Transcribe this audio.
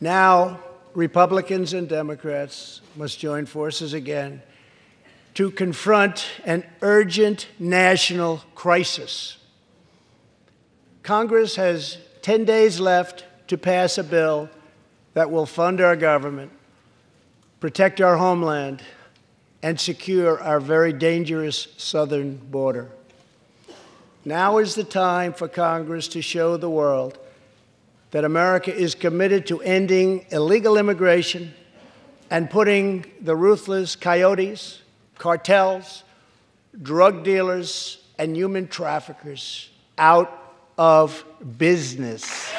Now, Republicans and Democrats must join forces again to confront an urgent national crisis. Congress has 10 days left to pass a bill that will fund our government, protect our homeland, and secure our very dangerous southern border. Now is the time for Congress to show the world that America is committed to ending illegal immigration and putting the ruthless coyotes, cartels, drug dealers, and human traffickers out of business.